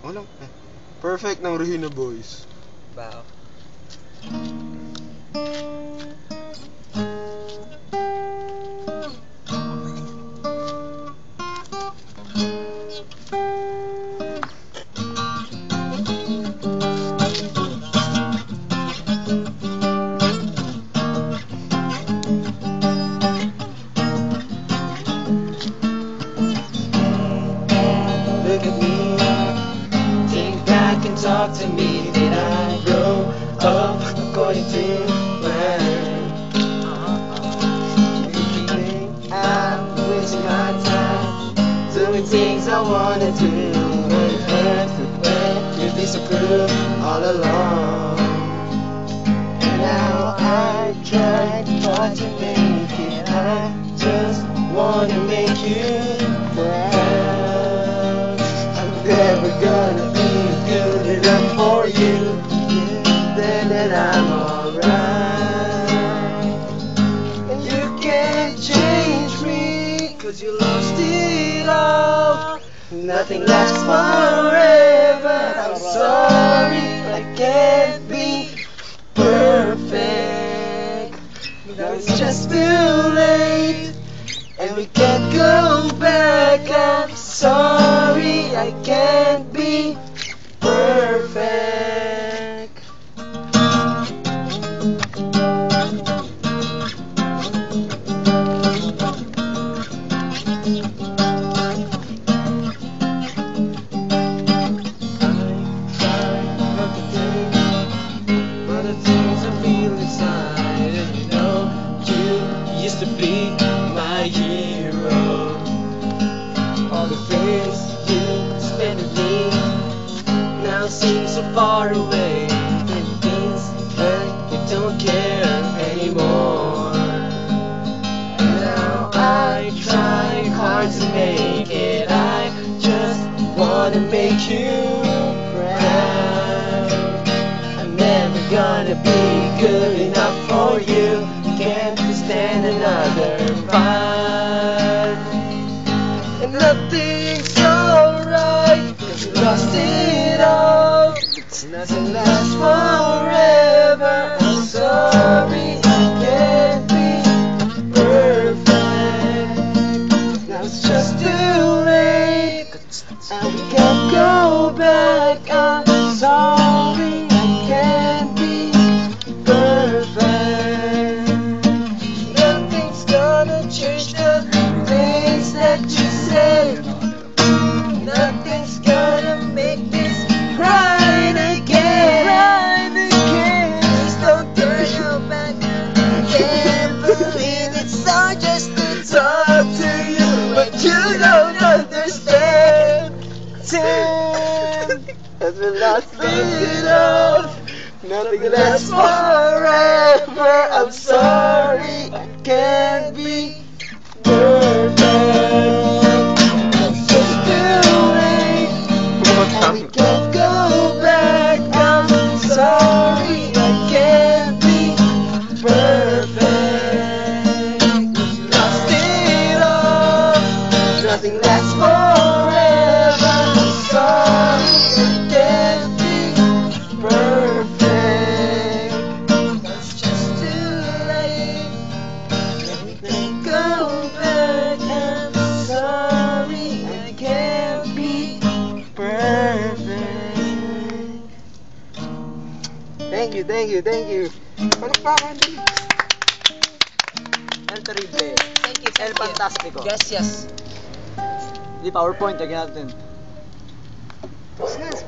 Ano? Perfect ng Regina Boys. Wow. Talk to me. Did I grow up according to plan? You think I'm wasting my time doing things I wanna do? It hurts when you disapprove all along. And now I tried hard to make it. I just wanna make you that I'm alright. And you can't change me, cause you lost it all. Nothing lasts forever. I'm sorry, I can't be perfect. Now it's just too late, and we can't go back. I'm sorry, I can't be used to be my hero. All the things you spent with me now seem so far away. And it means that you don't care anymore. And now I try hard to make it. I just wanna make you proud. I'm never gonna be good enough fight. And nothing's alright, cause you lost it all. Nothing lasts forever. I'm sorry, We lost. Nothing lasts forever. I'm sorry, Thank you, thank you, thank you. Palakpakan din. El Terrible. Thank you, El thank you. Fantastico. Yes, yes. Di PowerPoint, lagyan natin. Na.